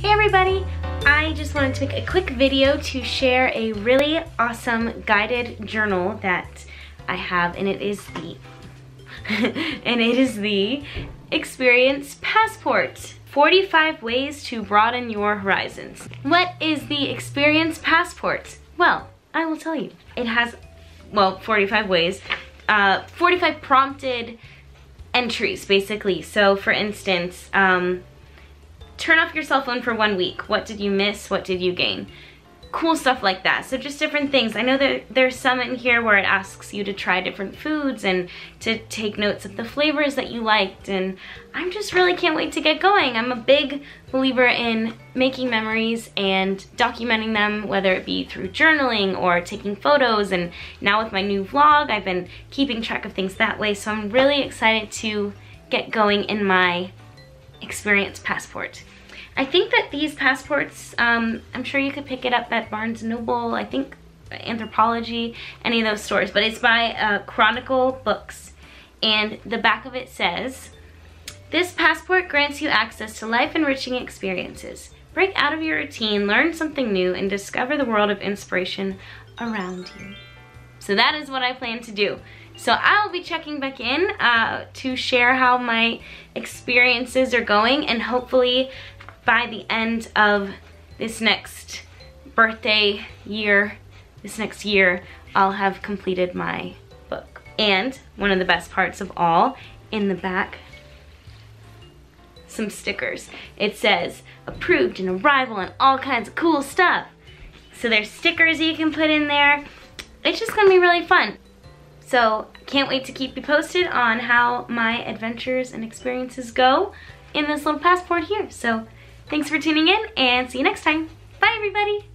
Hey everybody! I just wanted to make a quick video to share a really awesome guided journal that I have and it is the and it is the Experience Passport. 45 ways to broaden your horizons. What is the Experience Passport? Well, I will tell you. It has, well, 45 ways, uh, 45 prompted entries, basically. So, for instance, um, turn off your cell phone for one week. What did you miss? What did you gain? Cool stuff like that. So just different things. I know that there's some in here where it asks you to try different foods and to take notes of the flavors that you liked and I'm just really can't wait to get going. I'm a big believer in making memories and documenting them, whether it be through journaling or taking photos and now with my new vlog, I've been keeping track of things that way. So I'm really excited to get going in my experience passport. I think that these passports, um, I'm sure you could pick it up at Barnes & Noble, I think Anthropologie, any of those stores, but it's by uh, Chronicle Books. And the back of it says, this passport grants you access to life-enriching experiences. Break out of your routine, learn something new, and discover the world of inspiration around you. So that is what I plan to do. So I'll be checking back in uh, to share how my experiences are going and hopefully by the end of this next birthday year, this next year, I'll have completed my book. And one of the best parts of all, in the back, some stickers. It says, approved and arrival and all kinds of cool stuff. So there's stickers you can put in there. It's just gonna be really fun. So can't wait to keep you posted on how my adventures and experiences go in this little passport here. So thanks for tuning in and see you next time. Bye everybody.